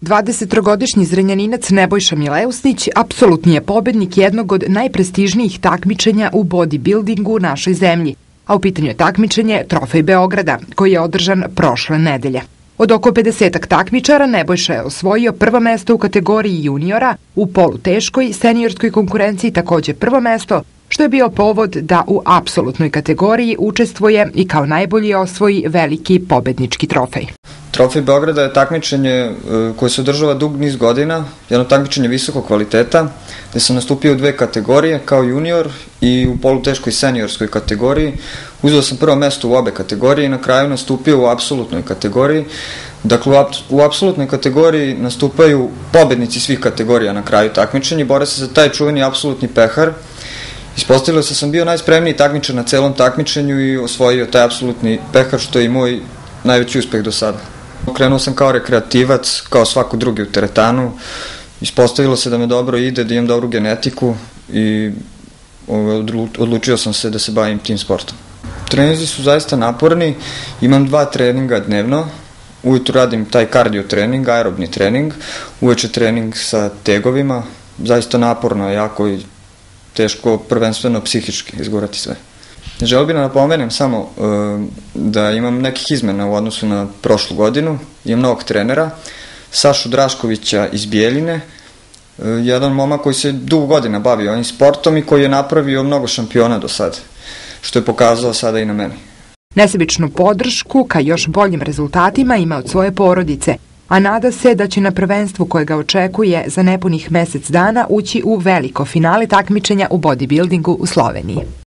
23-godišnji zrenjaninac Nebojša Mileusnić apsolutni je pobednik jednog od najprestižnijih takmičenja u bodybuildingu u našoj zemlji, a u pitanju je takmičenje Trofej Beograda, koji je održan prošle nedelje. Od oko 50 takmičara Nebojša je osvojio prvo mesto u kategoriji juniora, u poluteškoj seniorskoj konkurenciji takođe prvo mesto, što je bio povod da u apsolutnoj kategoriji učestvuje i kao najbolji osvoji veliki pobednički trofej. Trofej Beograda je takmičenje e, koje se održava dug niz godina, jedno takmičenje visokog kvaliteta, gde sam nastupio u dve kategorije, kao junior i u poluteškoj seniorskoj kategoriji. Uzeo sam prvo mesto u obe kategorije i na kraju nastupio u apsolutnoj kategoriji. Dakle, u apsolutnoj kategoriji nastupaju pobednici svih kategorija na kraju takmičenja i bore se za taj čuveni apsolutni pehar. Ispostavilo se da sam bio najspremniji takmičar na celom takmičenju i osvojio taj apsolutni pehar, što je i moj najveći uspeh do sada. Krenuo sam kao rekreativac, kao svako drugi u teretanu. Ispostavilo se da me dobro ide, da imam dobru genetiku i ovaj, odlučio sam se da se bavim tim sportom. Trenizi su zaista naporni, imam dva treninga dnevno, ujutru radim taj kardio trening, aerobni trening, uveče trening sa tegovima, zaista naporno, jako i teško prvenstveno psihički izgurati sve. Želeo bih da napomenem samo uh, da imam nekih izmena u odnosu na prošlu godinu. Imam novog trenera, Sašu Draškovića iz Bijeljine, uh, jedan momak koji se dugo godina bavio ovim sportom i koji je napravio mnogo šampiona do sada, što je pokazao sada i na meni. Nesebičnu podršku ka još boljim rezultatima ima od svoje porodice, a nada se da će na prvenstvu koje ga očekuje za nepunih mesec dana ući u veliko finale takmičenja u bodybuildingu u Sloveniji.